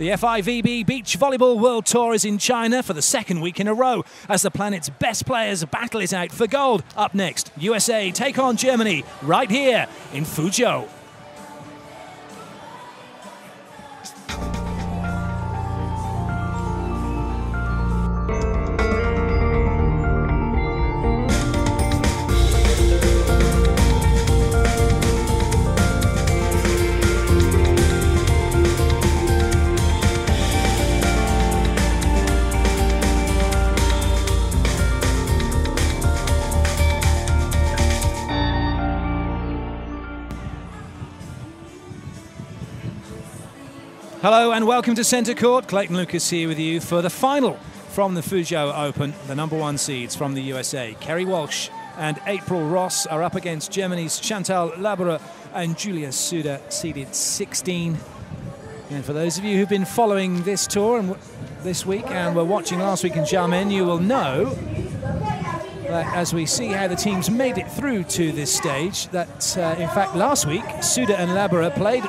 The FIVB Beach Volleyball World Tour is in China for the second week in a row as the planet's best players battle it out for gold. Up next, USA take on Germany right here in Fuzhou. Hello and welcome to Centre Court. Clayton Lucas here with you for the final from the Fuzhou Open. The number one seeds from the USA, Kerry Walsh and April Ross, are up against Germany's Chantal Laboureur and Julia Sude, seeded 16. And for those of you who've been following this tour and this week and were watching last week in Xiamen, you will know that as we see how the teams made it through to this stage, that uh, in fact last week Sude and Laboureur played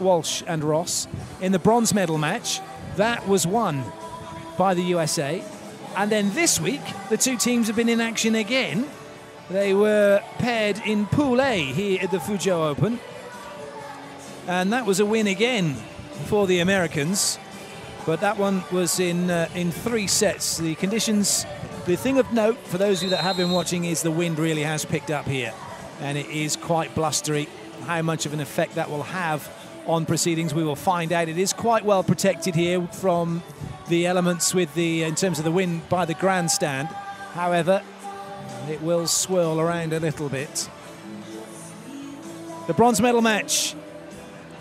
Walsh and Ross in the bronze medal match. That was won by the USA. And then this week, the two teams have been in action again. They were paired in Pool A here at the Fuzhou Open. And that was a win again for the Americans. But that one was in uh, in three sets. The conditions the thing of note for those of you that have been watching is the wind really has picked up here and it is quite blustery. How much of an effect that will have on proceedings we will find out. It is quite well protected here from the elements with the in terms of the wind by the grandstand. However, it will swirl around a little bit. The bronze medal match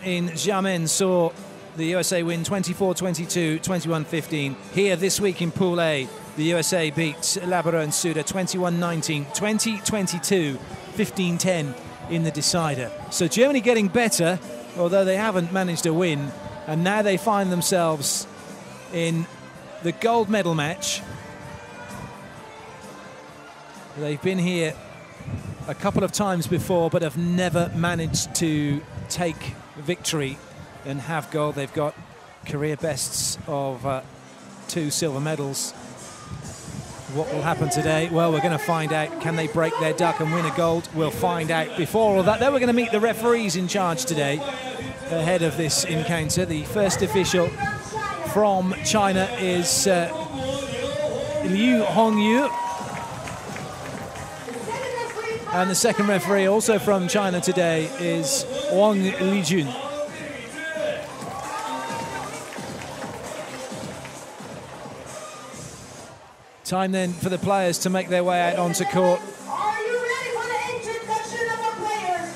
in Xiamen saw the USA win 24-22, 21-15. Here this week in Pool A, the USA beat Laboureur and Sude 21-19, 20-22, 15-10 in the decider. So Germany getting better, although they haven't managed to win. And now they find themselves in the gold medal match. They've been here a couple of times before, but have never managed to take victory and have gold. They've got career bests of uh, two silver medals what will happen today? Well, we're going to find out. Can they break their duck and win a gold? We'll find out. Before all that, then we're going to meet the referees in charge today ahead of this encounter. The first official from China is uh, Liu Hongyu. And the second referee, also from China today, is Wang Lijun. Time then for the players to make their way out onto court. Are you ready for the introduction of our players?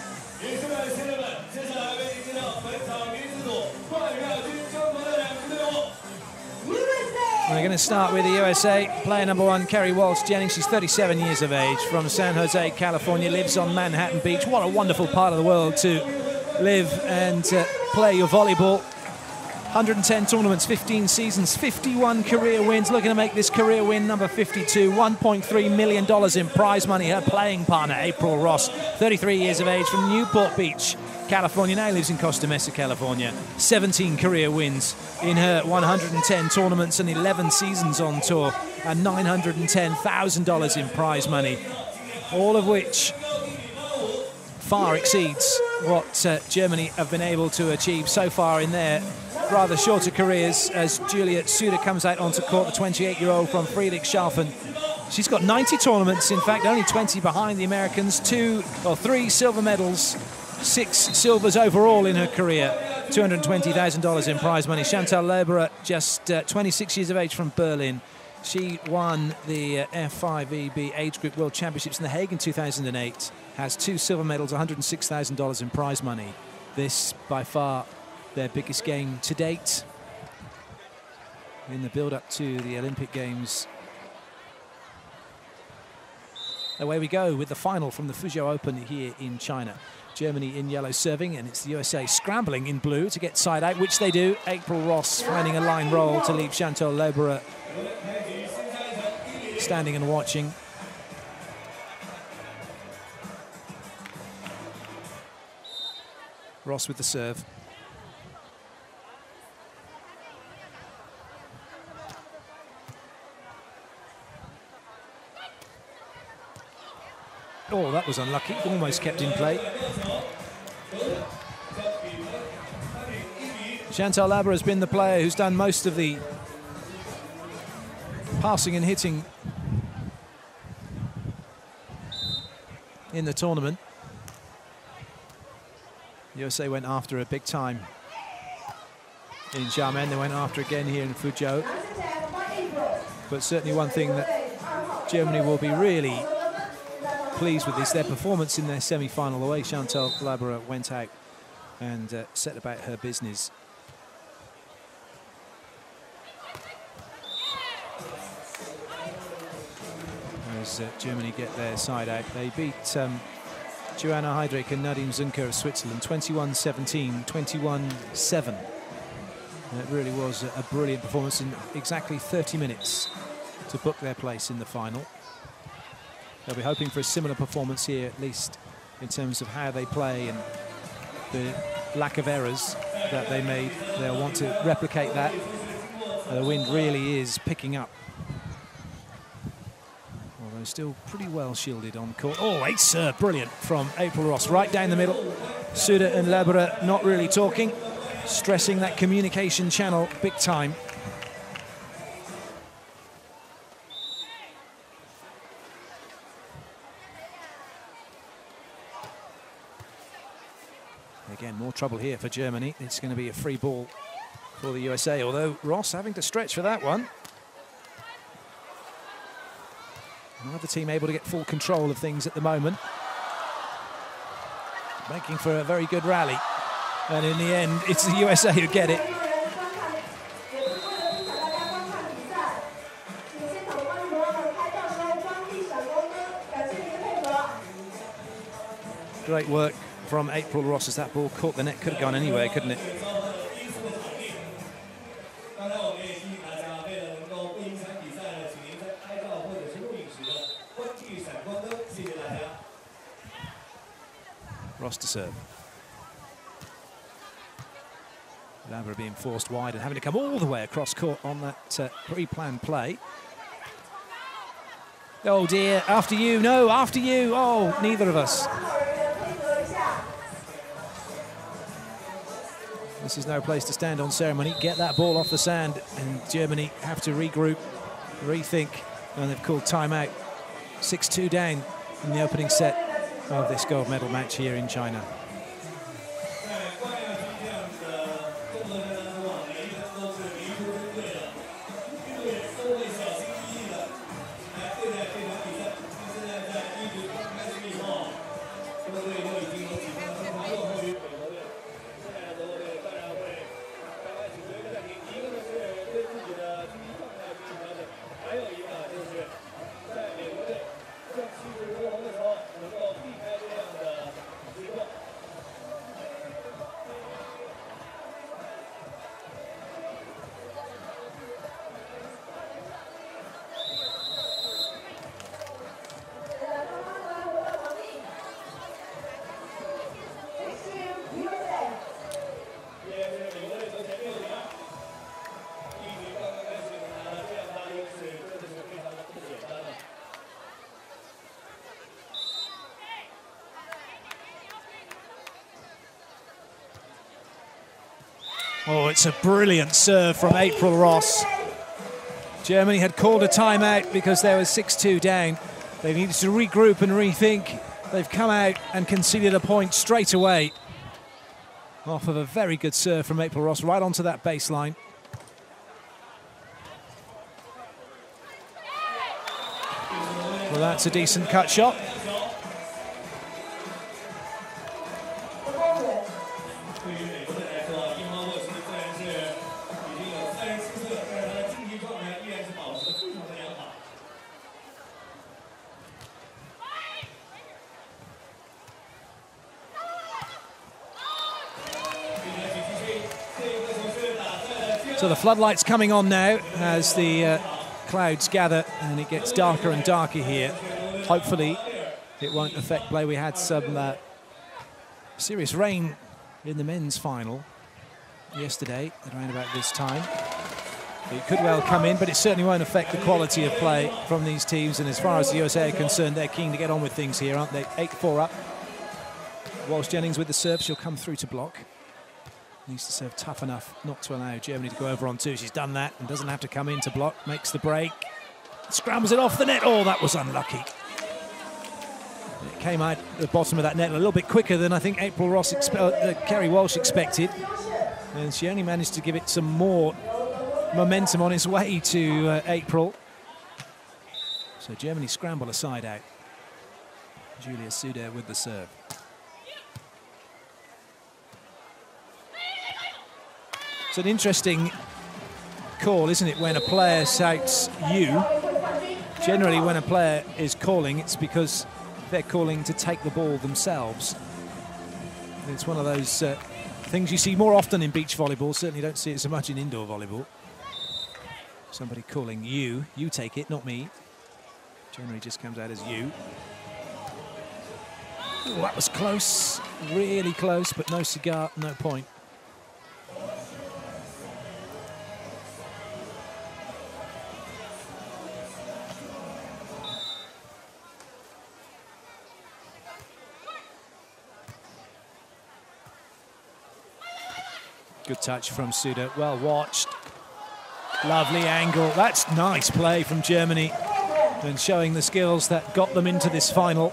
USA! We're going to start with the USA. Player number one, Kerry Walsh Jennings. She's 37 years of age from San Jose, California. Lives on Manhattan Beach. What a wonderful part of the world to live and uh, play your volleyball. 110 tournaments, 15 seasons, 51 career wins. Looking to make this career win number 52. $1.3 million in prize money. Her playing partner, April Ross, 33 years of age from Newport Beach, California. Now lives in Costa Mesa, California. 17 career wins in her 110 tournaments and 11 seasons on tour, and $910,000 in prize money. All of which far exceeds what uh, Germany have been able to achieve so far in their rather shorter careers as Juliet Sude comes out onto court, the 28-year-old from Friedrichshafen. She's got 90 tournaments, in fact, only 20 behind the Americans, two or three silver medals, six silvers overall in her career, $220,000 in prize money. Chantal Laboureur, just uh, 26 years of age from Berlin. She won the uh, FIVB Age Group World Championships in The Hague in 2008, has two silver medals, $106,000 in prize money. This, by far, their biggest game to date in the build-up to the Olympic Games. Away we go with the final from the Fuzhou Open here in China. Germany in yellow serving, and it's the USA scrambling in blue to get side out, which they do. April Ross finding a line roll to leave Chantal Laboureur standing and watching. Ross with the serve. Oh, that was unlucky. Almost kept in play. Chantal Laboureur has been the player who's done most of the passing and hitting in the tournament. USA went after her big time in Xiamen. They went after again here in Fuzhou. But certainly one thing that Germany will be really pleased with is their performance in their semi-final. away. way Chantal Laboureur went out and uh, set about her business. As uh, Germany get their side out, they beat um, Joanna Heidrich and Nadine Zumkehr of Switzerland 21-17, 21-7. It really was a brilliant performance in exactly 30 minutes to book their place in the final. They'll be hoping for a similar performance here, at least in terms of how they play and the lack of errors that they made. They'll want to replicate that. The wind really is picking up. Although still pretty well shielded on court. Oh, eight serve, brilliant from April Ross, right down the middle. Sude and Laboureur not really talking, stressing that communication channel big time. Again, more trouble here for Germany. It's going to be a free ball for the USA, although Ross having to stretch for that one. Another team able to get full control of things at the moment. Making for a very good rally. And in the end, it's the USA who get it. Great work from April Ross as that ball caught the net. Could have gone anywhere, couldn't it? Ross to serve. Laboureur being forced wide and having to come all the way across court on that uh, pre-planned play. Oh dear, after you, no, after you. Oh, neither of us. This is no place to stand on ceremony. Get that ball off the sand, and Germany have to regroup, rethink, and they've called timeout. 6-2 down in the opening set of this gold medal match here in China. Oh, it's a brilliant serve from April Ross. Germany had called a timeout because they were 6-2 down. They needed to regroup and rethink. They've come out and conceded a point straight away. Off of a very good serve from April Ross, right onto that baseline. Well, that's a decent cut shot. Floodlights coming on now as the uh, clouds gather and it gets darker and darker here. Hopefully it won't affect play. We had some uh, serious rain in the men's final yesterday around about this time. It could well come in, but it certainly won't affect the quality of play from these teams. And as far as the USA are concerned, they're keen to get on with things here, aren't they? 8 4 up. Walsh Jennings with the serve, she'll come through to block. Needs to serve tough enough not to allow Germany to go over on two. She's done that and doesn't have to come in to block. Makes the break. Scrambles it off the net. Oh, that was unlucky. It came out the bottom of that net a little bit quicker than I think April Ross, expe- uh, Kerry Walsh expected. And she only managed to give it some more momentum on its way to uh, April. So Germany scramble a side out. Julia Sude with the serve. It's an interesting call, isn't it, when a player shouts you. Generally, when a player is calling, it's because they're calling to take the ball themselves. It's one of those uh, things you see more often in beach volleyball. Certainly don't see it so much in indoor volleyball. Somebody calling you, you take it, not me. Generally just comes out as you. Ooh, that was close, really close, but no cigar, no point. Good touch from Sude. Well watched. Lovely angle. That's nice play from Germany and showing the skills that got them into this final.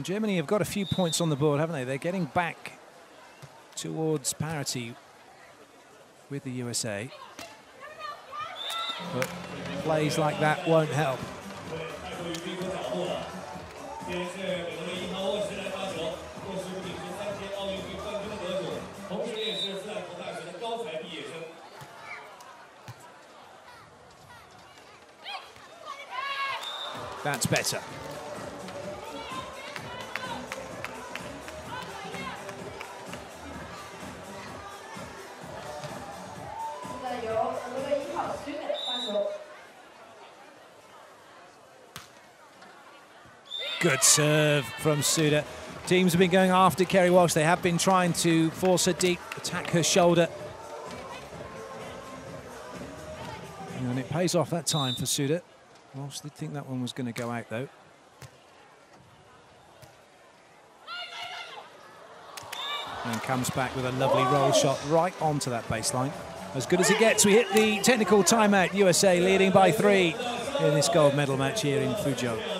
Well, Germany have got a few points on the board, haven't they? They're getting back towards parity with the USA. But plays like that won't help. That's better. Good serve from Sude. Teams have been going after Kerry Walsh. They have been trying to force her deep, attack her shoulder. And it pays off that time for Sude. Walsh did think that one was going to go out, though. And comes back with a lovely roll shot right onto that baseline. As good as it gets, we hit the technical timeout. USA leading by three in this gold medal match here in Fuzhou.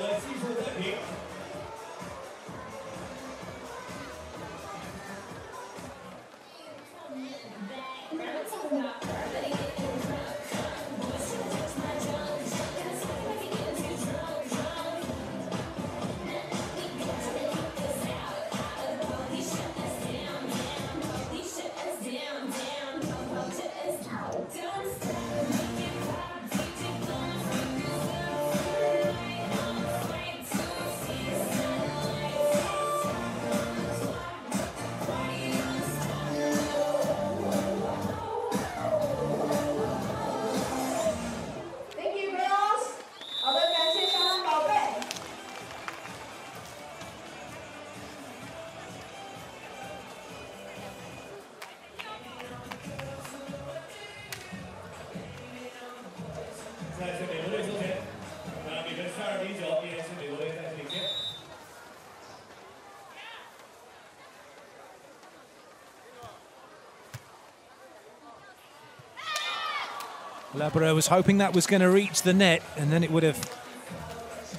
Laboureur was hoping that was going to reach the net and then it would have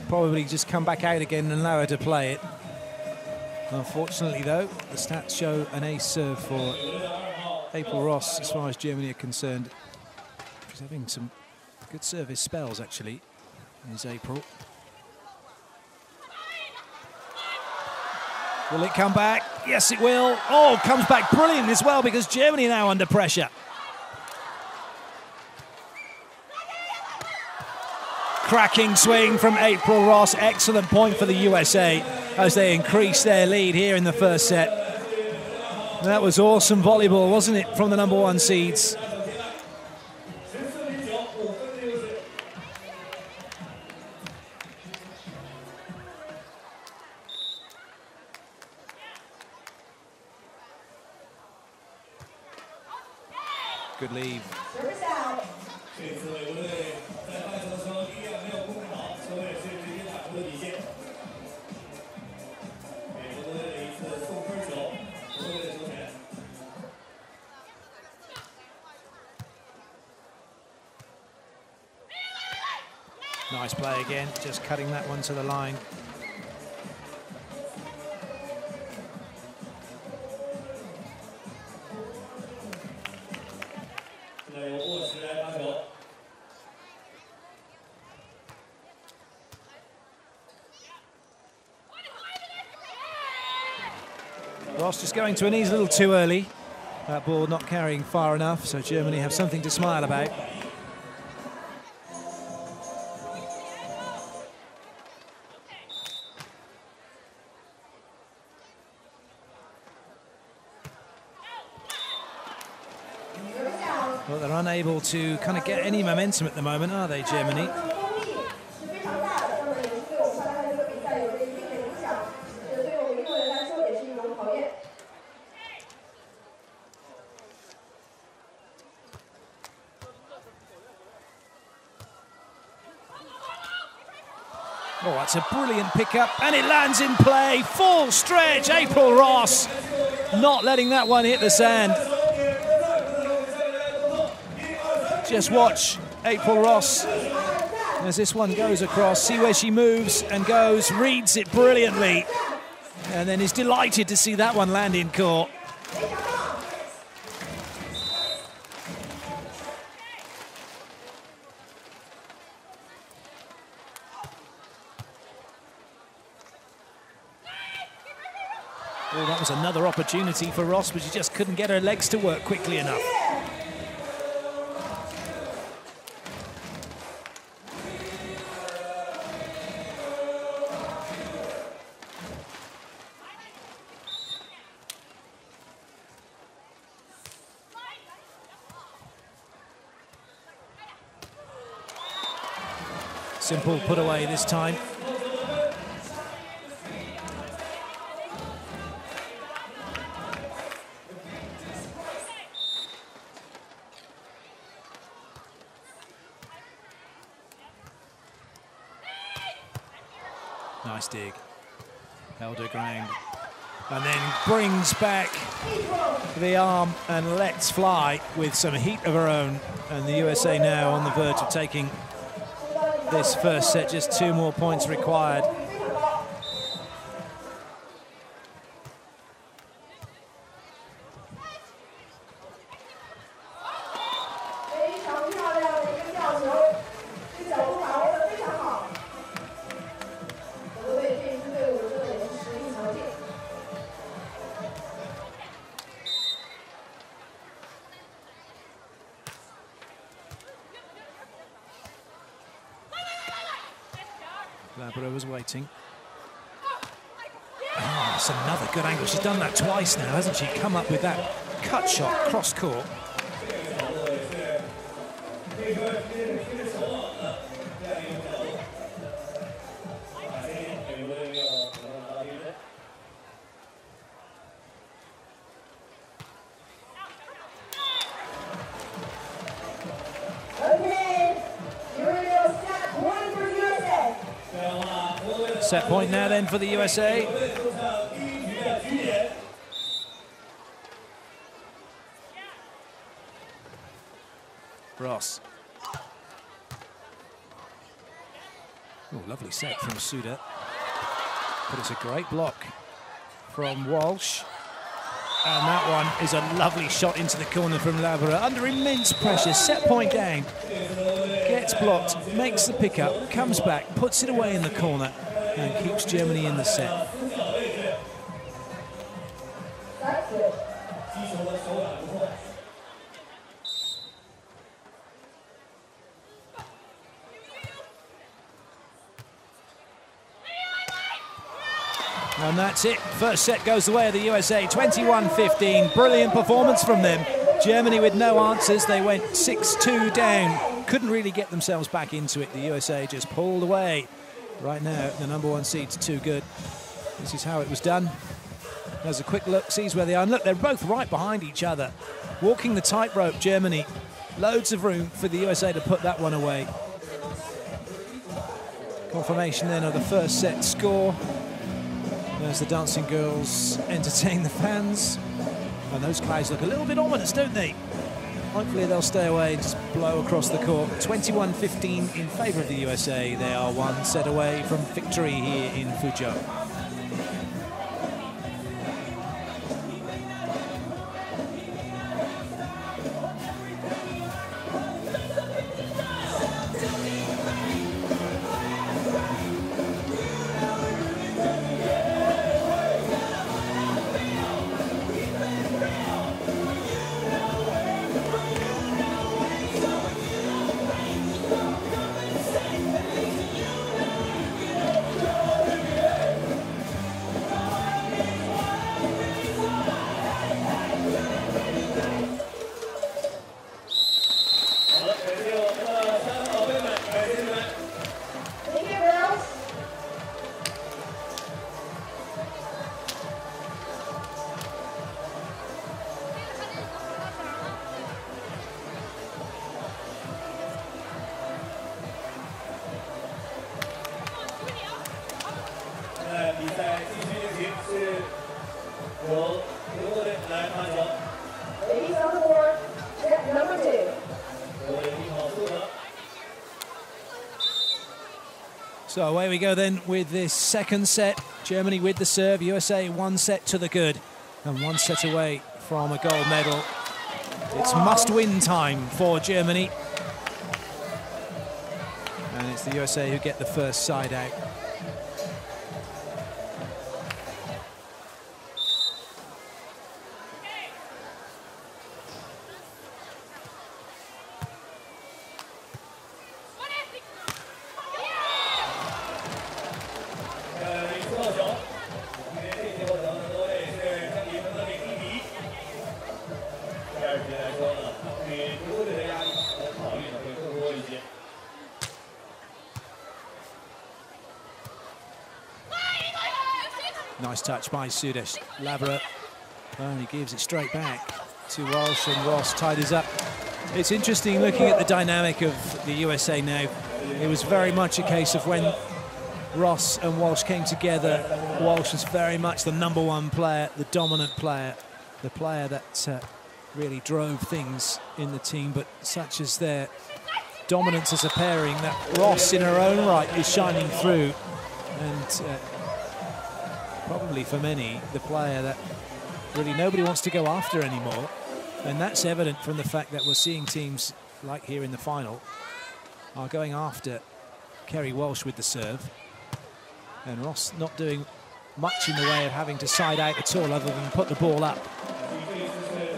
probably just come back out again and allow her to play it. Unfortunately, though, the stats show an ace serve for April Ross as far as Germany are concerned. She's having some good service spells, actually, is April. Will it come back? Yes, it will. Oh, comes back brilliant as well because Germany now under pressure. Cracking swing from April Ross. Excellent point for the USA as they increase their lead here in the first set. That was awesome volleyball, wasn't it, from the number one seeds? Good leave. Nice play again, just cutting that one to the line. Ross just going to an ease a little too early. That ball not carrying far enough, so Germany have something to smile about. able to kind of get any momentum at the moment, are they, Germany? Oh, that's a brilliant pickup, and it lands in play. Full stretch, April Ross not letting that one hit the sand. Just watch April Ross as this one goes across. See where she moves and goes, reads it brilliantly, and then is delighted to see that one land in court. Oh, that was another opportunity for Ross, but she just couldn't get her legs to work quickly enough. Put away this time. Nice dig. Held her ground. And then brings back the arm and lets fly with some heat of her own. And the USA now on the verge of taking this first set. Just two more points required. Laboureur. Oh, that's another good angle. She's done that twice now, hasn't she? Come up with that cut shot cross court. Set point now then for the USA. Ross. Oh, lovely set from Sude. But it's a great block from Walsh. And that one is a lovely shot into the corner from Laboureur. Under immense pressure, set point down. Gets blocked, makes the pickup, comes back, puts it away in the corner, and keeps Germany in the set. And that's it. First set goes the way of the USA, 21-15. Brilliant performance from them. Germany with no answers. They went 6-2 down. Couldn't really get themselves back into it. The USA just pulled away. Right now, the number one seed's too good. This is how it was done. There's a quick look, sees where they are. And look, they're both right behind each other. Walking the tightrope, Germany. Loads of room for the USA to put that one away. Confirmation then of the first set score. As the dancing girls entertain the fans. And those clouds look a little bit ominous, don't they? Hopefully they'll stay away and just blow across the court. 21-15 in favour of the USA. They are one set away from victory here in Fuzhou. So away we go then with this second set. Germany with the serve, USA one set to the good and one set away from a gold medal. It's must-win time for Germany. And it's the USA who get the first side out. Nice touch by Sudesh. Laboureur only gives it straight back to Walsh and Ross tidies up. It's interesting looking at the dynamic of the USA now. It was very much a case of when Ross and Walsh came together, Walsh was very much the number one player, the dominant player, the player that uh, really drove things in the team, but such as their dominance as a pairing that Ross in her own right is shining through and uh, probably for many, the player that really nobody wants to go after anymore. And that's evident from the fact that we're seeing teams like here in the final are going after Kerry Walsh with the serve. And Ross not doing much in the way of having to side out at all other than put the ball up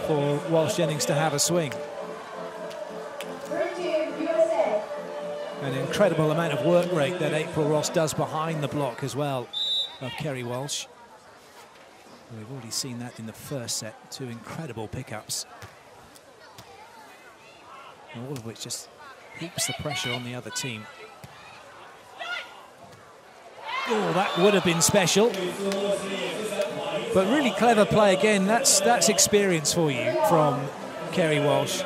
for Walsh Jennings to have a swing. An incredible amount of work rate that April Ross does behind the block as well of Kerry Walsh. We've already seen that in the first set, two incredible pickups. All of which just heaps the pressure on the other team. Oh, that would have been special. But really clever play again. That's that's experience for you from Kerry Walsh.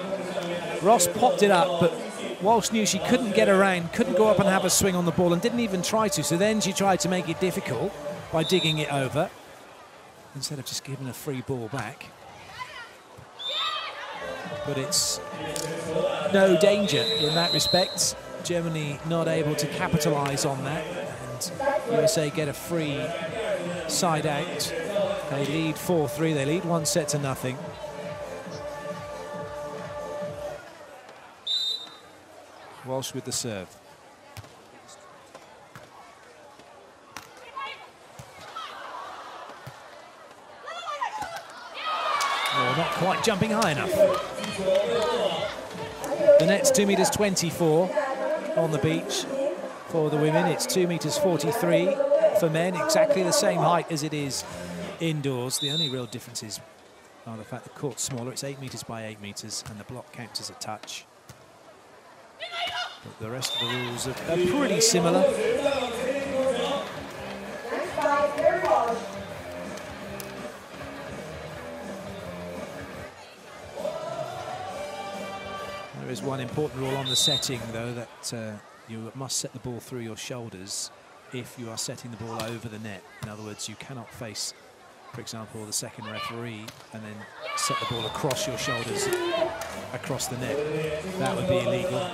Ross popped it up, but Walsh knew she couldn't get around, couldn't go up and have a swing on the ball, and didn't even try to. So then she tried to make it difficult by digging it over instead of just giving a free ball back. But it's no danger in that respect. Germany not able to capitalise on that. And USA get a free side out. They lead 4-3. They lead one set to nothing. Walsh with the serve. Not quite jumping high enough. The net's 2 metres 24 on the beach. For the women, it's 2 metres 43 for men, exactly the same height as it is indoors. The only real differences are the fact the court's smaller. It's 8 metres by 8 metres, and the block counts as a touch. But the rest of the rules are, are pretty similar. There is one important rule on the setting, though, that uh, you must set the ball through your shoulders if you are setting the ball over the net. In other words, you cannot face, for example, the second referee and then set the ball across your shoulders across the net. That would be illegal.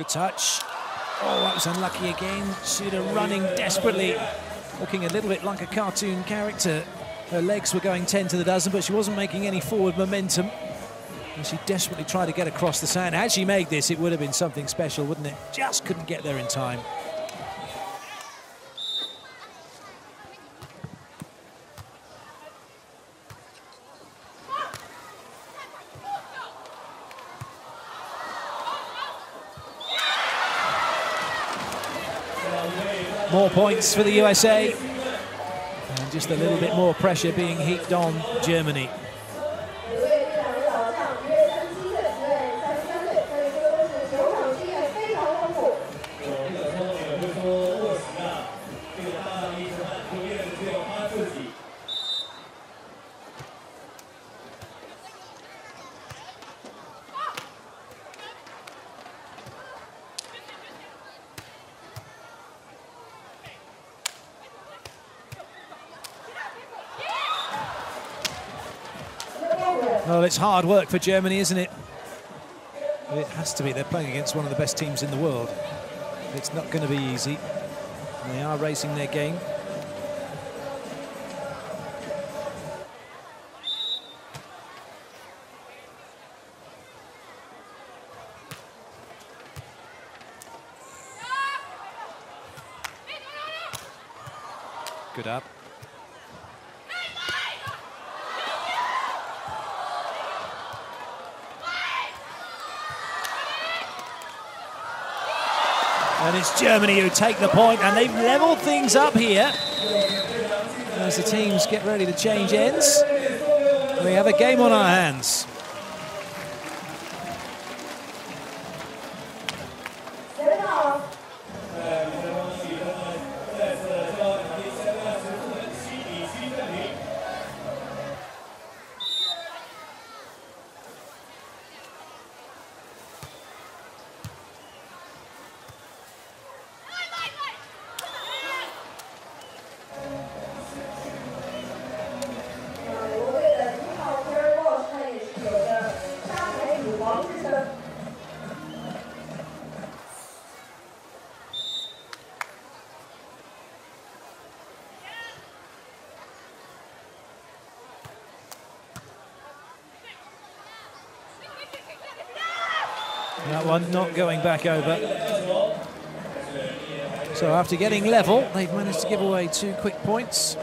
Good touch. Oh, that was unlucky again. Sude running desperately, looking a little bit like a cartoon character. Her legs were going 10 to the dozen, but she wasn't making any forward momentum. And she desperately tried to get across the sand. Had she made this, it would have been something special, wouldn't it? Just couldn't get there in time. Points for the USA. And just a little bit more pressure being heaped on Germany. It's hard work for Germany, isn't it? It has to be. They're playing against one of the best teams in the world. It's not going to be easy. They are racing their game. Good up. And it's Germany who take the point, and they've levelled things up here. As the teams get ready to change ends, we have a game on our hands. One not going back over. So after getting level, they've managed to give away two quick points.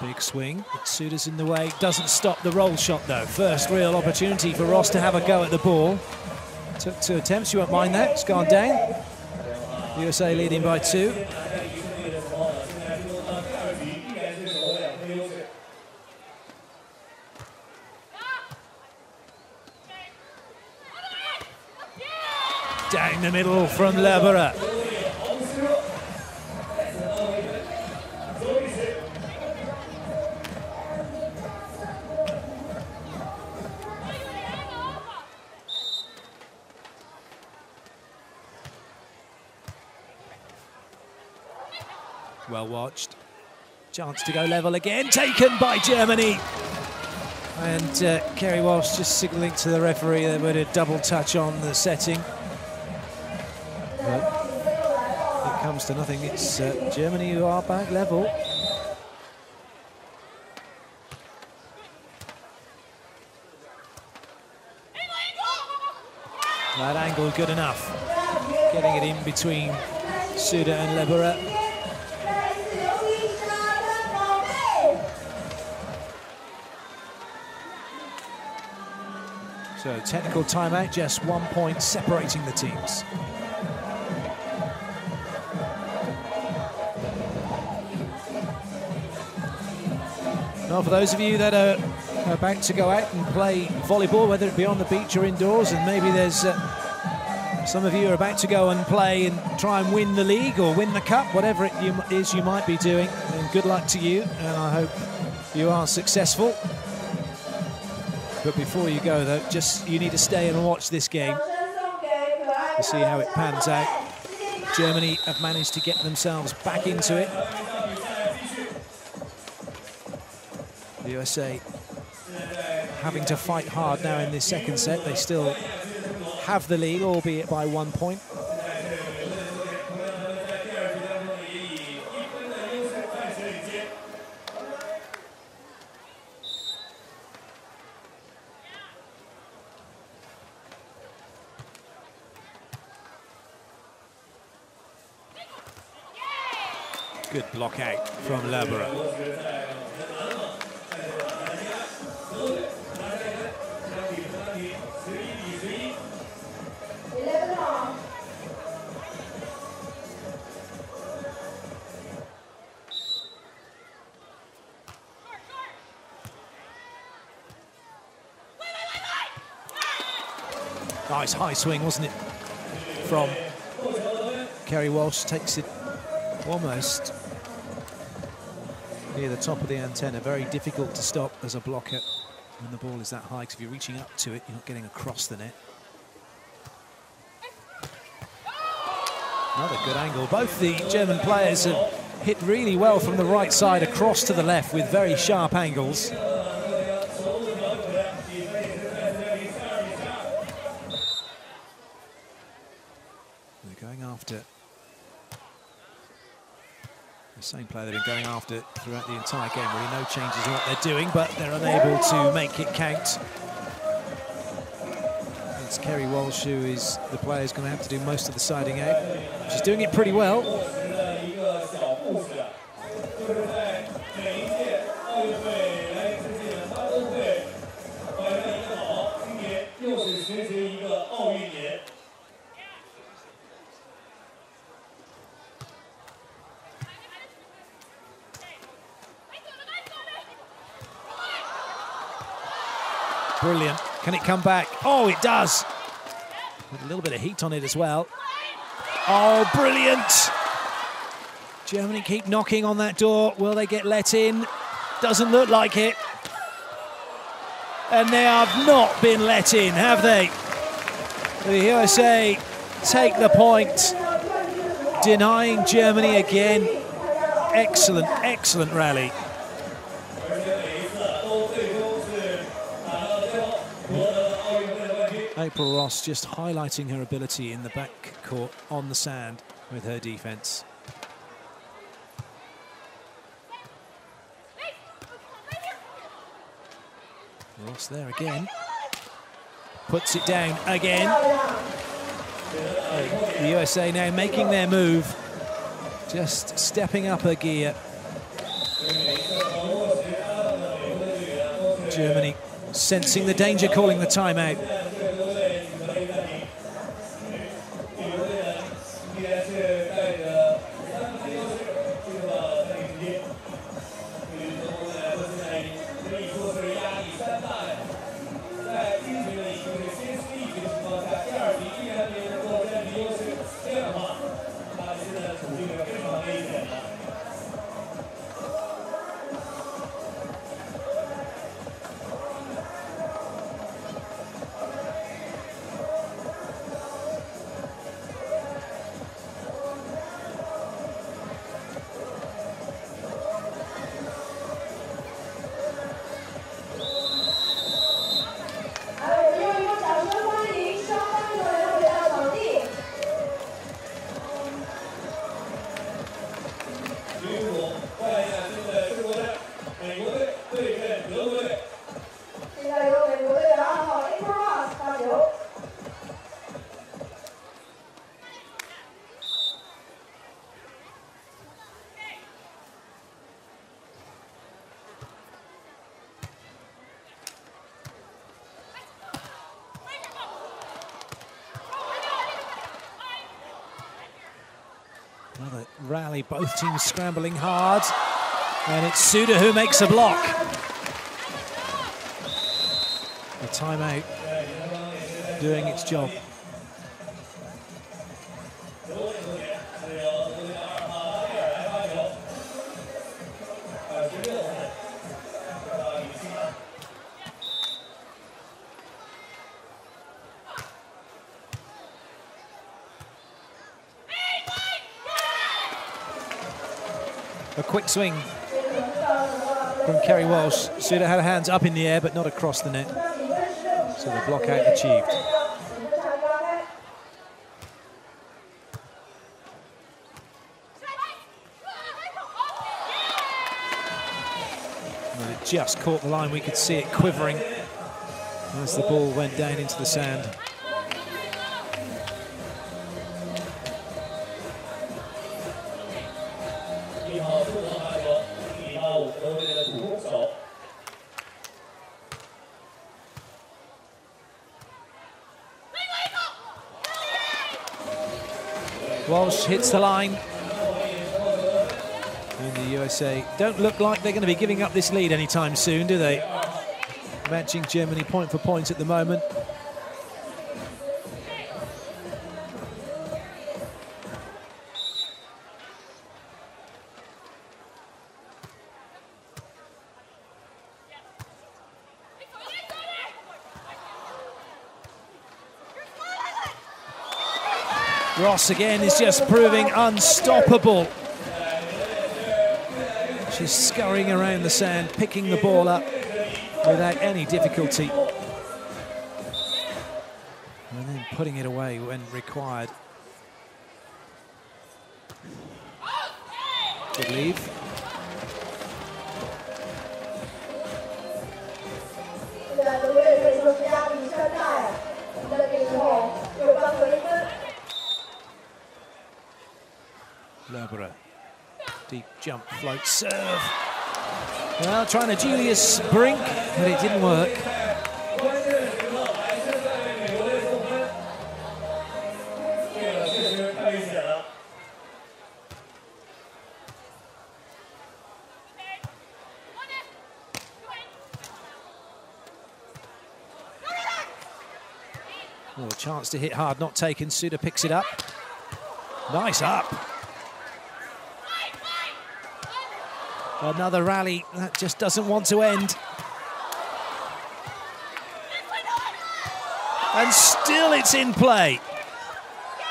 Big swing, Sude's in the way, doesn't stop the roll shot though. First real opportunity for Ross to have a go at the ball. Took two attempts, you won't mind that, it's gone down. USA leading by two. Down the middle from Laboureur. Chance to go level again, taken by Germany. And uh, Kerry Walsh just signalling to the referee that we're a double touch on the setting. But it comes to nothing. It's uh, Germany who are back level. That angle good enough. Getting it in between Sude and Laboureur. So technical timeout, just one point separating the teams. Now, for those of you that are about to go out and play volleyball, whether it be on the beach or indoors, and maybe there's uh, some of you are about to go and play and try and win the league or win the cup, whatever it is you, might be doing, and good luck to you, and I hope you are successful. But before you go, though, just you need to stay and watch this game to see how it pans out. Germany have managed to get themselves back into it. The USA having to fight hard now in this second set. They still have the lead, albeit by one point. Good block out from all. Nice high swing, wasn't it? From Kerry Walsh takes it almost near the top of the antenna. Very difficult to stop as a blocker when the ball is that high. Because if you're reaching up to it, you're not getting across the net. Another good angle. Both the German players have hit really well from the right side across to the left with very sharp angles. They're going after the same player they've been going after throughout the entire game. Really no changes in what they're doing, but they're unable to make it count. It's Kerry Walsh who is the player who's going to have to do most of the siding out. She's doing it pretty well. Can it come back? Oh, it does. With a little bit of heat on it as well. Oh, brilliant. Germany keep knocking on that door. Will they get let in? Doesn't look like it. And they have not been let in, have they? The USA take the point, denying Germany again. Excellent, excellent rally. April Ross just highlighting her ability in the back court on the sand with her defence. Ross there again. Puts it down again. The USA now making their move. Just stepping up a gear. Germany sensing the danger, calling the timeout. Both teams scrambling hard. And it's Sude who makes a block. The timeout doing its job. A quick swing from Kerry Walsh. Sude had her hands up in the air, but not across the net. So the block out achieved. Well, it just caught the line. We could see it quivering as the ball went down into the sand. Hits the line. And the USA don't look like they're going to be giving up this lead anytime soon, do they? Matching Germany point for point at the moment. Ross again is just proving unstoppable. She's scurrying around the sand, picking the ball up without any difficulty. And then putting it away when required. Good leave. Laboureur. Deep jump, float, serve. Well, trying to Julius Brink, but it didn't work. Oh, a chance to hit hard, not taken. Sude picks it up. Nice up. Another rally that just doesn't want to end. And still it's in play.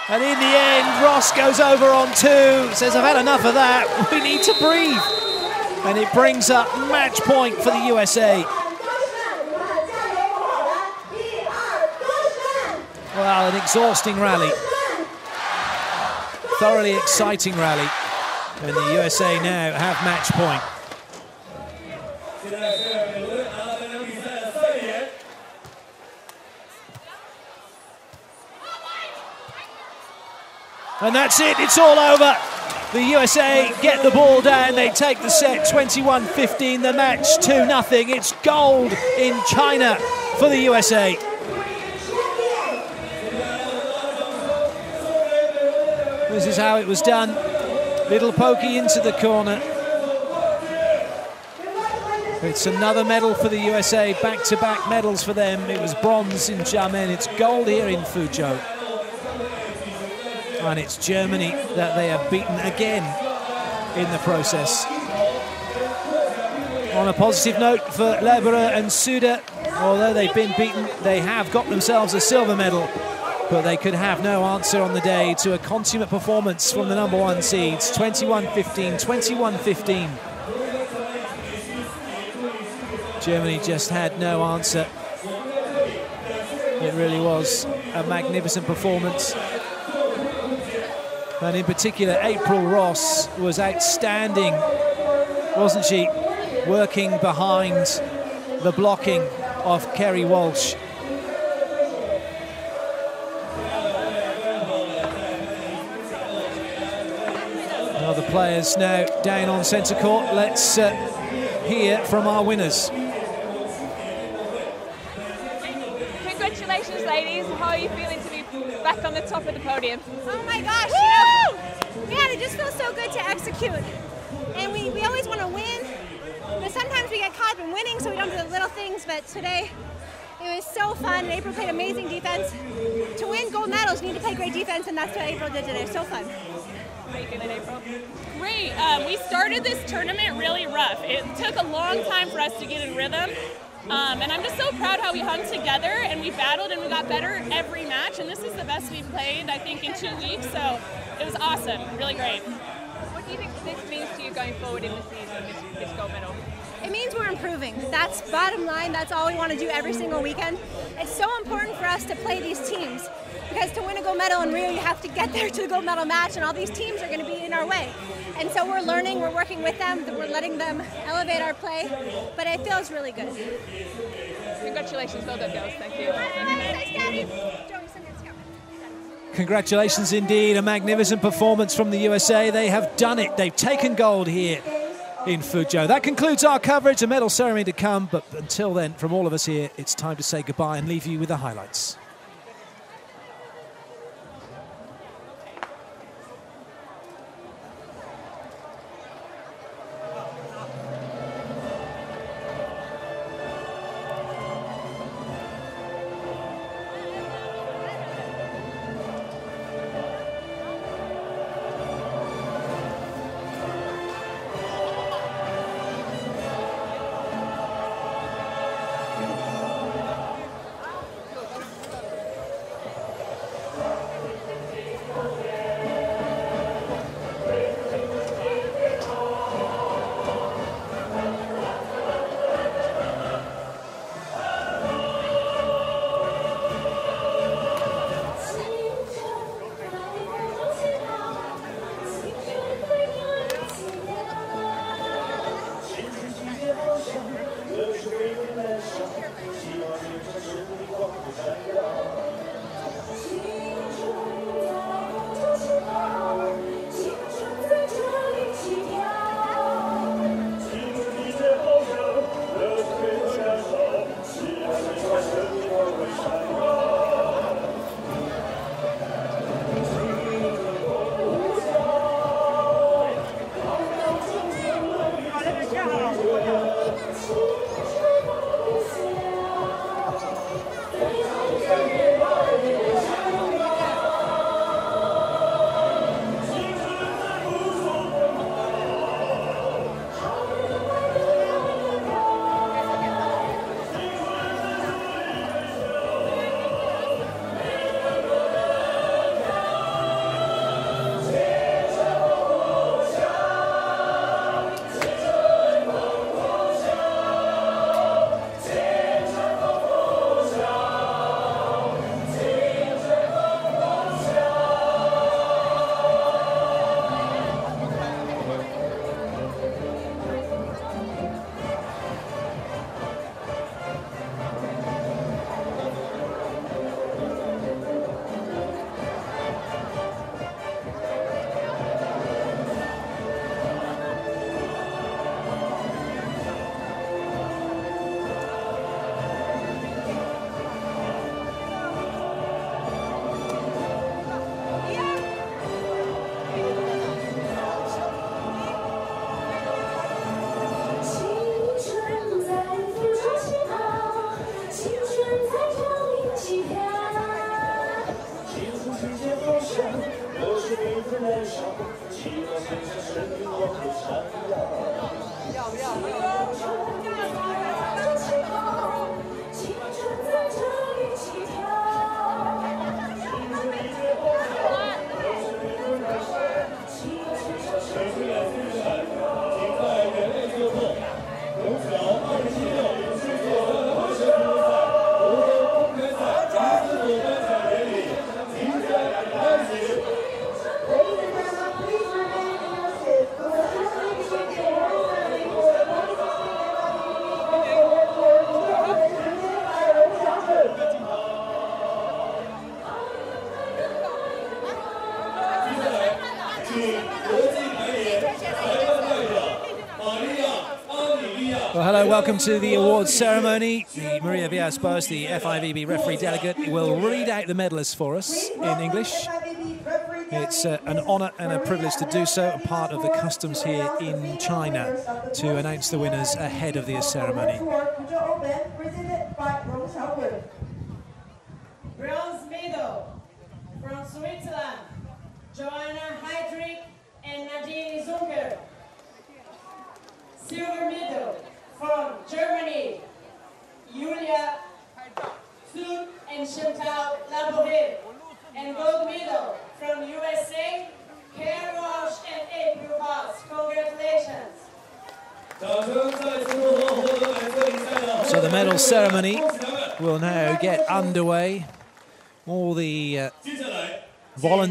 And in the end, Ross goes over on two, says, I've had enough of that. We need to breathe. And it brings up match point for the USA. Well, an exhausting rally. Thoroughly exciting rally. And the USA now have match point. And that's it, it's all over. The USA get the ball down, they take the set 21 15, the match 2 0. It's gold in China for the USA. This is how it was done. Little pokey into the corner. It's another medal for the USA, back-to-back -back medals for them. It was bronze in Xiamen, it's gold here in Fuzhou. And it's Germany that they have beaten again in the process. On a positive note for Laboureur and Sude, although they've been beaten, they have got themselves a silver medal but they could have no answer on the day to a consummate performance from the number one seeds 21 15, 21 15. Germany just had no answer. It really was a magnificent performance. And in particular, April Ross was outstanding, wasn't she? Working behind the blocking of Kerry Walsh. Players now down on centre court. Let's uh, hear from our winners. Congratulations, ladies. How are you feeling to be back on the top of the podium? Oh my gosh, you know, Man, it just feels so good to execute. And we, we always want to win, but sometimes we get caught up in winning, so we don't do the little things. But today, it was so fun. And April played amazing defense. To win gold medals, you need to play great defense, and that's what April did today. So fun. How you feeling, April? Great. Um, we started this tournament really rough. It took a long time for us to get in rhythm. Um, and I'm just so proud how we hung together and we battled and we got better every match. And this is the best we've played, I think, in two weeks. So it was awesome. Really great. What do you think this means to you going forward in the season, this, this gold medal? It means we're improving. That's bottom line. That's all we want to do every single weekend. It's so important for us to play these teams because to win a gold medal in Rio, you have to get there to the gold medal match, and all these teams are going to be in our way. And so we're learning, we're working with them, we're letting them elevate our play, but it feels really good. Congratulations, well done, girls. Thank you. Congratulations indeed. A magnificent performance from the USA. They have done it. They've taken gold here in Fuzhou. That concludes our coverage. A medal ceremony to come. But until then, from all of us here, it's time to say goodbye and leave you with the highlights. Welcome to the awards ceremony. The Maria Villas-Boas, the FIVB referee delegate, will read out the medalists for us in English. It's uh, an honour and a privilege to do so, a part of the customs here in China, to announce the winners ahead of the ceremony.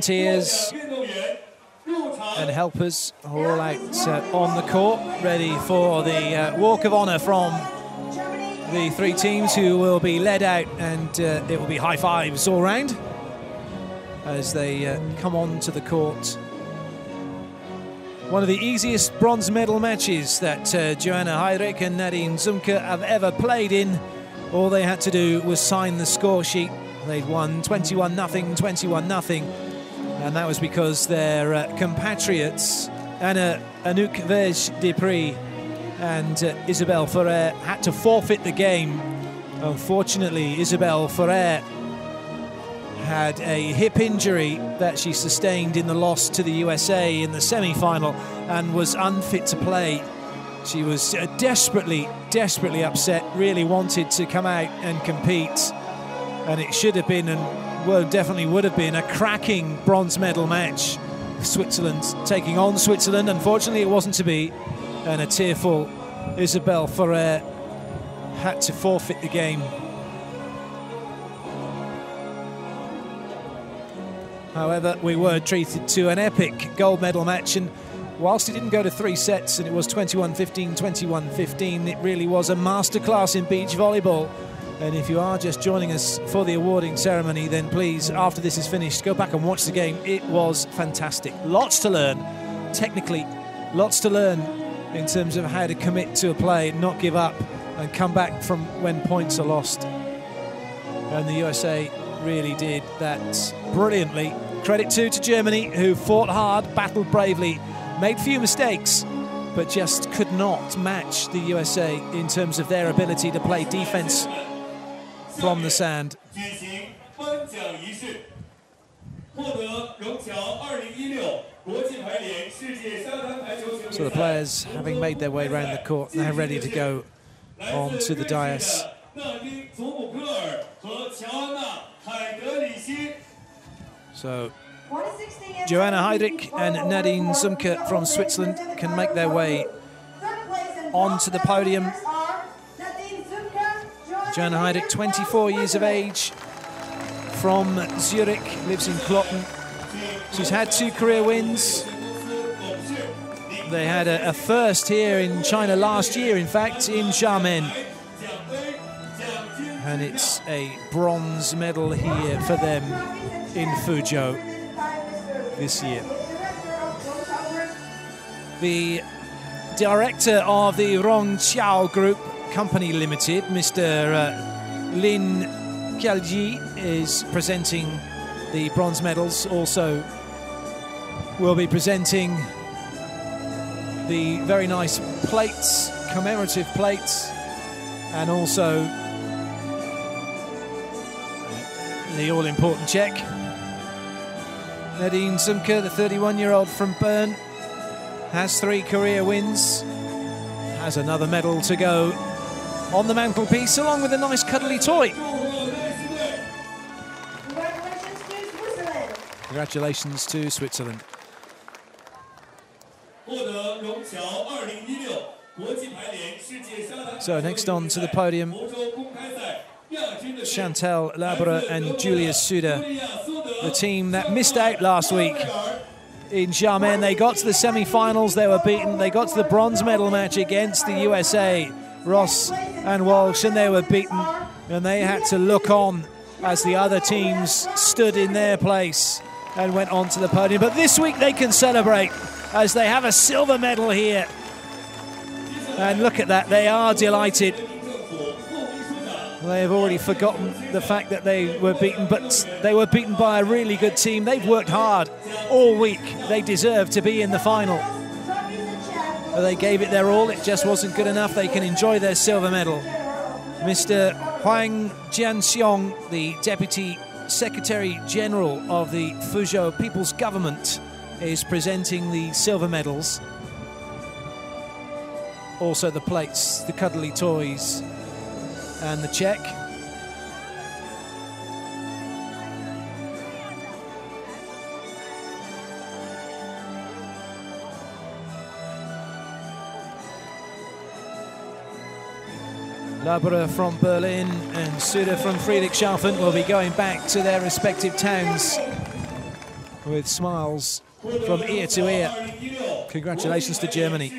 volunteers and helpers are all out uh, on the court, ready for the uh, walk of honour from the three teams who will be led out, and uh, it will be high fives all round as they uh, come on to the court. One of the easiest bronze medal matches that uh, Joanna Heidrich and Nadine Zumkehr have ever played in. All they had to do was sign the score sheet. They'd won 21 0, 21 0 and that was because their uh, compatriots Anna Anouk Vergé-Dépré and uh, Forrer had to forfeit the game. Unfortunately, Isabelle Forrer had a hip injury that she sustained in the loss to the USA in the semi-final and was unfit to play. She was uh, desperately, desperately upset, really wanted to come out and compete and it should have been and well definitely would have been a cracking bronze medal match. Switzerland taking on switzerland. Unfortunately it wasn't to be. And a tearful isabelle Forrer had to forfeit the game. However we were treated to an epic gold medal match. And whilst it didn't go to three sets and it was 21-15 21-15 it really was a masterclass in beach volleyball and if you are just joining us for the awarding ceremony, then please, after this is finished, go back and watch the game. It was fantastic. Lots to learn, technically, lots to learn in terms of how to commit to a play, not give up, and come back from when points are lost. And the USA really did that brilliantly. Credit too to Germany, who fought hard, battled bravely, made few mistakes, but just could not match the USA in terms of their ability to play defense from the sand. So the players, having made their way around the court, now ready to go on to the dais. So Joanna Heidrich and Nadine Zumkehr from Switzerland can make their way onto the podium. Joanna Heidrich, 24 years of age, from Zurich, lives in Kloten. She's had two career wins. They had a, a first here in China last year, in fact, in Xiamen. And it's a bronze medal here for them in Fuzhou this year. The director of the Rongqiao Group Company Limited, Mr. Uh, Lin Kialji, is presenting the bronze medals. Also, will be presenting the very nice plates, commemorative plates, and also the all-important check. Nadine Zumkehr, the 31-year-old from Bern, has three career wins, has another medal to go on the mantelpiece, along with a nice cuddly toy. Congratulations to Switzerland. So next on to the podium, Chantal Laboureur and Julia Sude, the team that missed out last week in Xiamen. They got to the semi-finals, they were beaten. They got to the bronze medal match against the USA. Ross and Walsh, and they were beaten, and they had to look on as the other teams stood in their place and went on to the podium. But this week they can celebrate as they have a silver medal here. And look at that, they are delighted. They have already forgotten the fact that they were beaten, but they were beaten by a really good team. They've worked hard all week. They deserve to be in the final. But they gave it their all. It just wasn't good enough. They can enjoy their silver medal. Mr. Huang Jianxiong, the Deputy Secretary General of the Fuzhou People's Government, is presenting the silver medals. Also the plates, the cuddly toys, and the check. Laboureur from Berlin and Sude from Friedrichshafen will be going back to their respective towns with smiles from ear to ear. Congratulations to Germany.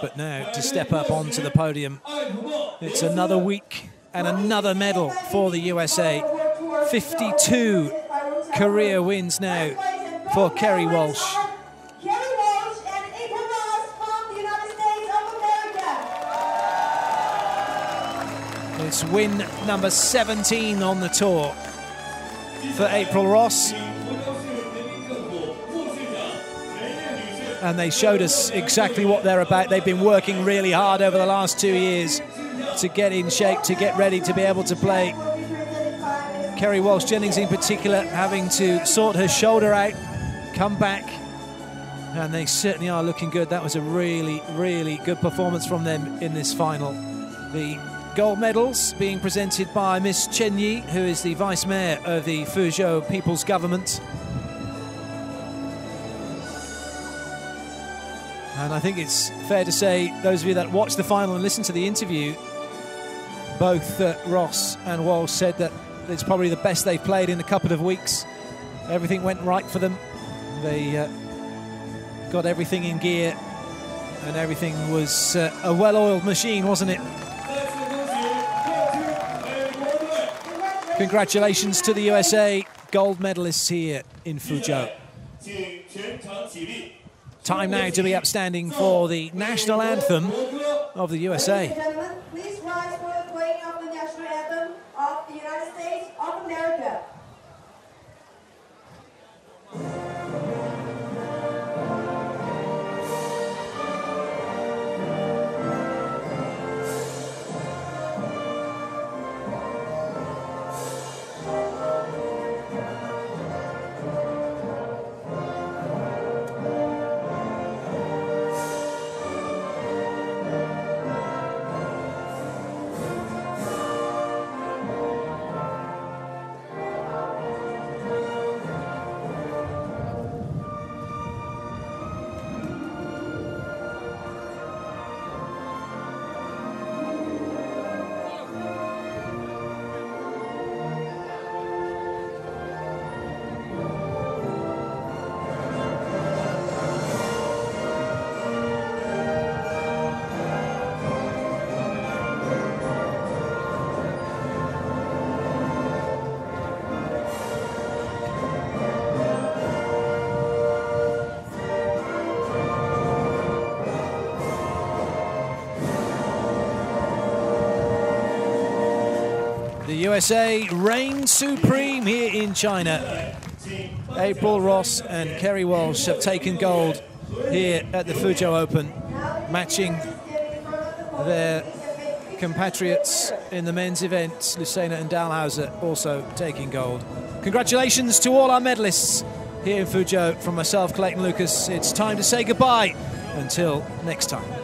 But now to step up onto the podium, it's another week and another medal for the USA. 52 career wins now for Kerry Walsh. It's win number 17 on the tour for April Ross. And they showed us exactly what they're about. They've been working really hard over the last two years to get in shape, to get ready, to be able to play. Kerry Walsh Jennings, in particular, having to sort her shoulder out, come back, and they certainly are looking good. That was a really, really good performance from them in this final. The gold medals being presented by Miss Chen Yi, who is the Vice Mayor of the Fuzhou People's Government. And I think it's fair to say, those of you that watched the final and listened to the interview, both uh, Ross and Walsh said that it's probably the best they've played in a couple of weeks. Everything went right for them. They uh, got everything in gear, and everything was uh, a well oiled machine, wasn't it? Congratulations to the USA gold medalists here in Fuzhou. Time now to be upstanding for the national anthem of the USA. USA reign supreme here in China. April Ross and Kerry Walsh have taken gold here at the Fuzhou Open, matching their compatriots in the men's events, Lucena and Dalhausser also taking gold. Congratulations to all our medalists here in Fuzhou. From myself, Clayton Lucas, it's time to say goodbye until next time.